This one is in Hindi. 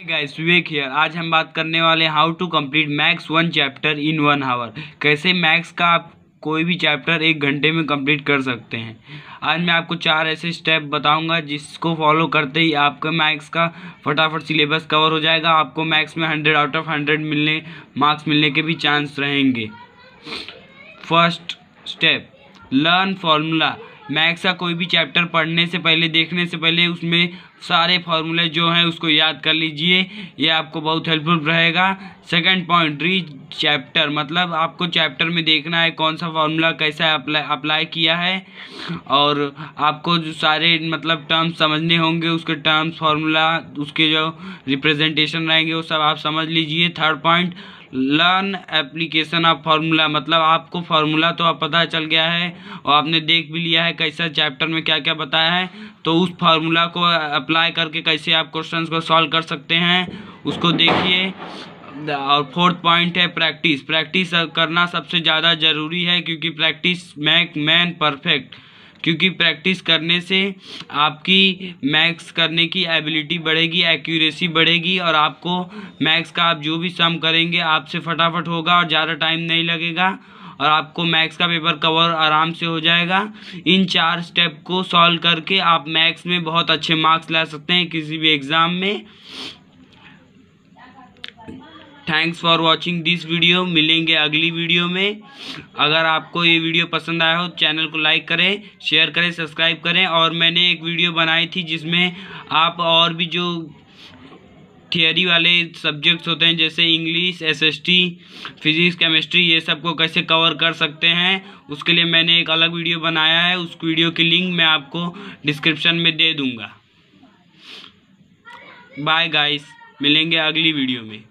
गाइस विवेक हियर आज हम बात करने वाले how to complete maths one chapter in one hour कैसे मैक्स का आप कोई भी चैप्टर एक घंटे में कंप्लीट कर सकते हैं? आज मैं आपको चार ऐसे स्टेप बताऊँगा जिसको फॉलो करते ही आपका मैक्स का फटाफट सिलेबस कवर हो जाएगा। आपको मैक्स में हंड्रेड आउट ऑफ़ हंड्रेड मिलने मार्क्स मिलने के भी चांस रहेंगे। First step learn formula maths का कोई भी चैप्टर पढ़ने से पहले, देखने से पहले उसमें सारे फार्मूले जो हैं उसको याद कर लीजिए। ये आपको बहुत हेल्पफुल रहेगा। सेकंड पॉइंट रीच चैप्टर मतलब आपको चैप्टर में देखना है कौन सा फार्मूला कैसा अप्लाई अप्लाई किया है। और आपको जो सारे मतलब टर्म्स समझने होंगे, उसके टर्म्स फार्मूला उसके जो रिप्रेजेंटेशन रहेंगे, वो सब आप समझ लीजिए। Third point learn application of formula मतलब आपको फार्मूला तो आप पता चल गया है और आपने देख भी लिया है कैसा चैप्टर में क्या क्या बताया है तो उस फार्मूला को अप्लाई करके कैसे आप क्वेश्चंस को सॉल्व कर सकते हैं, उसको देखिए। और फोर्थ पॉइंट है प्रैक्टिस। प्रैक्टिस करना सबसे ज़्यादा ज़रूरी है क्योंकि प्रैक्टिस मैक मैन परफेक्ट। क्योंकि प्रैक्टिस करने से आपकी मैक्स करने की एबिलिटी बढ़ेगी, एक्यूरेसी बढ़ेगी और आपको मैक्स का आप जो भी सम करेंगे, आपसे फटाफट होगा और ज़्यादा टाइम नहीं लगेगा और आपको मैथ्स का पेपर कवर आराम से हो जाएगा। इन चार स्टेप को सॉल्व करके आप मैथ्स में बहुत अच्छे मार्क्स ला सकते हैं किसी भी एग्ज़ाम में। Thanks for watching this video मिलेंगे अगली वीडियो में। अगर आपको ये वीडियो पसंद आया हो चैनल को लाइक करें शेयर करें सब्सक्राइब करें। और मैंने एक वीडियो बनाई थी जिसमें आप और भी जो थियोरी वाले सब्जेक्ट्स होते हैं, जैसे इंग्लिश एसएसटी फिजिक्स केमिस्ट्री ये सबको कैसे कवर कर सकते हैं, उसके लिए मैंने एक अलग वीडियो बनाया है। उस वीडियो की लिंक मैं आपको डिस्क्रिप्शन में दे दूँगा। बाय गाइस मिलेंगे अगली वीडियो में।